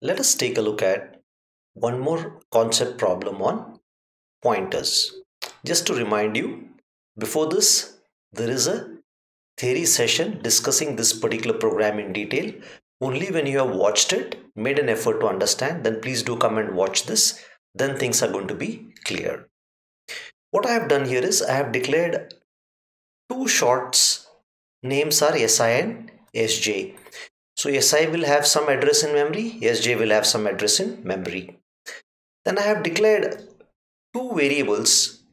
Let us take a look at one more concept problem on pointers. Just to remind you, before this, there is a theory session discussing this particular program in detail. Only when you have watched it, made an effort to understand, then please do come and watch this. Then things are going to be clear. What I have done here is I have declared two shorts. Names are SI and SJ. So SI will have some address in memory, SJ will have some address in memory. Then I have declared two variables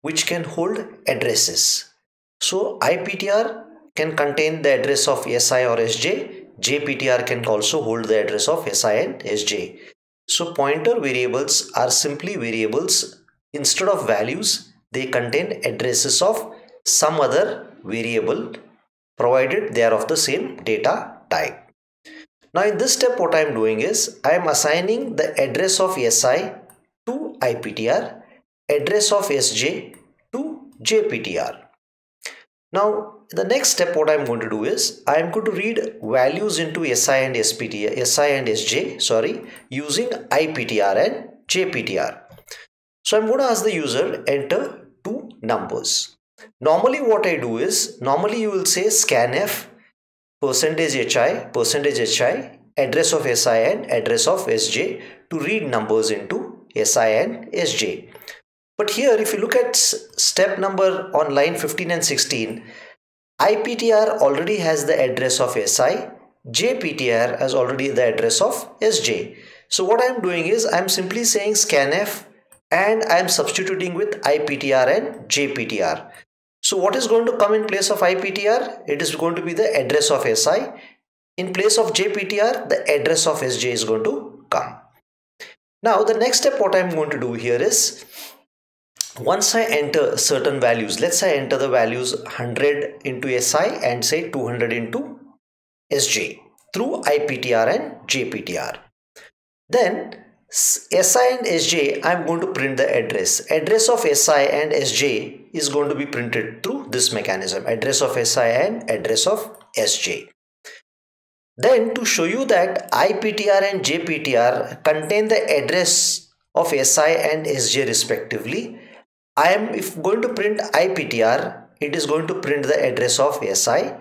which can hold addresses. So IPTR can contain the address of SI or SJ, JPTR can also hold the address of SI and SJ. So pointer variables are simply variables instead of values they contain addresses of some other variable provided they are of the same data type. Now in this step what I am doing is I am assigning the address of SI to IPTR, address of SJ to JPTR. Now the next step what I am going to do is I am going to read values into SI and SI and SJ sorry using IPTR and JPTR. So I'm going to ask the user enter two numbers. Normally what I do is, normally you will say scanf percentage HI, percentage HI, address of SI and address of SJ to read numbers into SI and SJ. But here if you look at step number on line 15 and 16, IPTR already has the address of SI, JPTR has already the address of SJ. So what I am doing is I am simply saying scanf and I am substituting with IPTR and JPTR. So what is going to come in place of IPTR? It is going to be the address of SI. In place of JPTR, the address of SJ is going to come. Now the next step what I am going to do here is once I enter certain values, let's say I enter the values 100 into SI and say 200 into SJ through IPTR and JPTR. Then SI and SJ, I'm going to print the address. Address of SI and SJ is going to be printed through this mechanism. Address of SI and address of SJ. Then to show you that IPTR and JPTR contain the address of SI and SJ respectively, I am if going to print IPTR, it is going to print the address of SI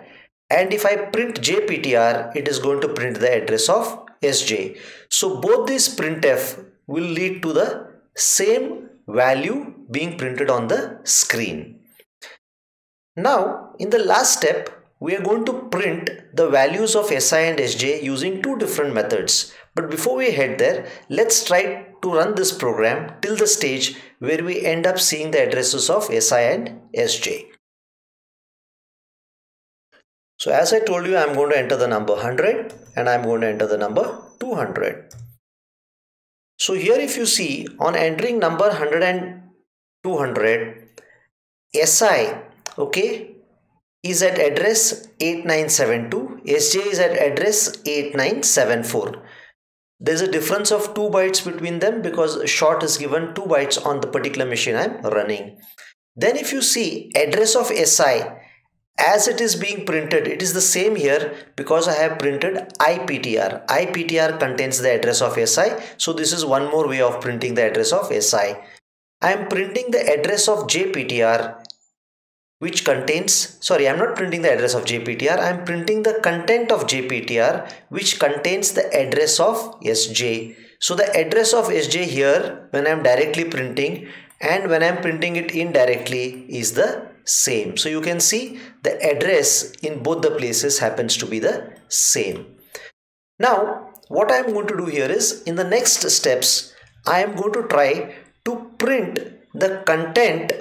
and if I print JPTR, it is going to print the address of sj. So both these printf will lead to the same value being printed on the screen. Now in the last step we are going to print the values of SI and SJ using two different methods. But before we head there, let's try to run this program till the stage where we end up seeing the addresses of SI and SJ. So as I told you, I'm going to enter the number 100 and I'm going to enter the number 200. So here if you see on entering number 100 and 200, SI, okay, is at address 8972, SJ is at address 8974. There's a difference of 2 bytes between them because short is given 2 bytes on the particular machine I'm running. Then if you see address of SI as it is being printed it is the same here because I have printed IPTR IPTR contains the address of SI so this is one more way of printing the address of SI I. Am printing the address of JPTR which contains sorry I'm not printing the address of JPTR I'm printing the content of JPTR which contains the address of SJ so the address of SJ here when I'm directly printing and when I'm printing it indirectly is the same. So you can see the address in both the places happens to be the same. Now what I am going to do here is in the next steps I am going to try to print the content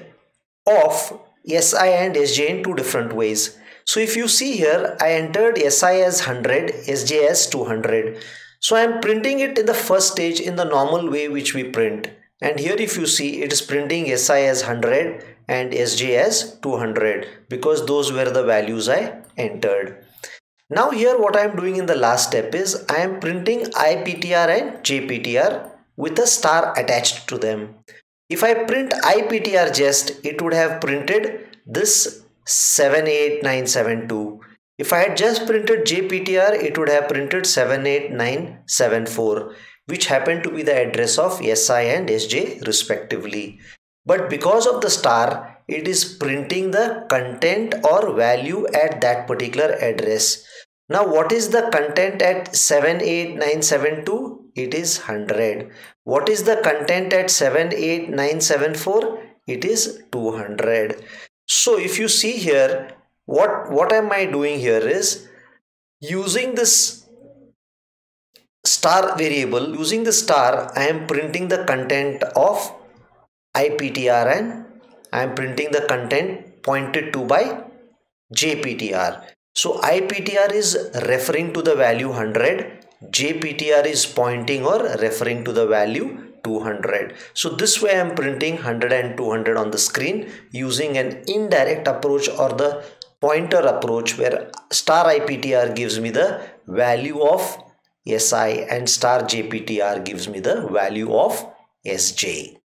of SI and SJ in two different ways. So if you see here I entered SI as 100, SJ as 200. So I am printing it in the first stage in the normal way which we print and here if you see it is printing SI as 100 and SJ as 200 because those were the values I entered. Now here what I am doing in the last step is I am printing IPTR and JPTR with a star attached to them. If I print IPTR just it would have printed this 78972 If I had just printed JPTR, it would have printed 78974, which happened to be the address of SI and SJ respectively. But because of the star, it is printing the content or value at that particular address. Now, what is the content at 78972? It is 100. What is the content at 78974? It is 200. So, if you see here, what what am i doing here is using this star variable. Using the star i am printing the content of iptr and i am printing the content pointed to by jptr so iptr is referring to the value 100 jptr is pointing or referring to the value 200 so this way i am printing 100 and 200 on the screen using an indirect approach or the pointer approach where star IPTR gives me the value of SI and star JPTR gives me the value of SJ.